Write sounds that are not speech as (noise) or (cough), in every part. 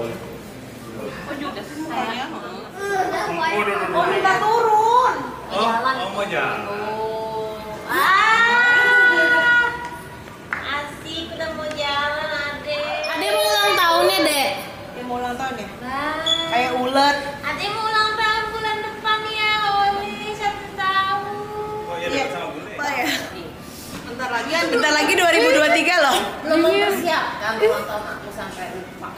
Oh juga sih mukanya. Oh minta turun. Oh, oh mau jalan. Oh. Ah. Asik udah mau jalan, Ade. Ade mau ulang tahun ya, Dek? Yang mau ulang tahun ya? Kayak ulet. Ade mau ulang ulang tahun aku sampai lupa.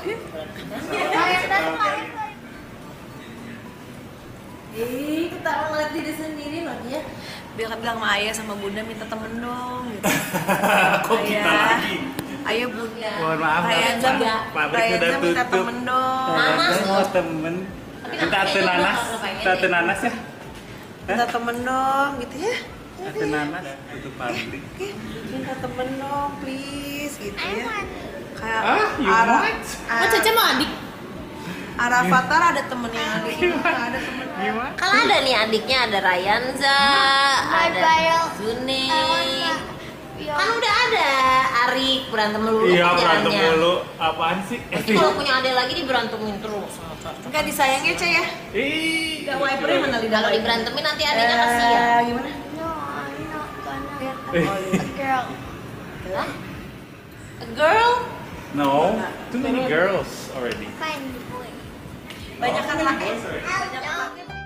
Ih, ketawa ngeliat diri sendiri loh dia. Kan bilang sama ayah sama bunda minta temen dong gitu. (laughs) Kok kita Ayah. lagi? Ayah bunda. Mohon maaf, Rayanza, Rayanza minta temen dong. Sih. mau temen. Minta kan ate kayaknya nanas. bakal pengen Minta ate deh. nanas ya. Minta temen dong gitu ya. Ate nanas tutup pabrik. Minta temen dong please gitu ya. Kayak Ah, you Ara, want? Oh, Caca mau adik? Arafatar ada temennya lagi. ada temennya. Gimana? Kan ada nih adiknya ada Rayanza, ada Zune. Kan udah ada Arik berantem melulu Iya berantem mulu. Apaan sih? Nanti kalau punya adik lagi diberantemin terus. Enggak disayang ya, ya? Ih. Enggak wipernya mana lidah Kalau diberantemin nanti adiknya Eh, kasihan. Gimana? Eh, Hah? A girl? No, too many girls already. Fine boy. Banyak oh, lalaki. Banyak lalaki.